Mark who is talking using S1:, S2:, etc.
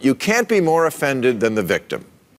S1: You can't be more offended than the victim.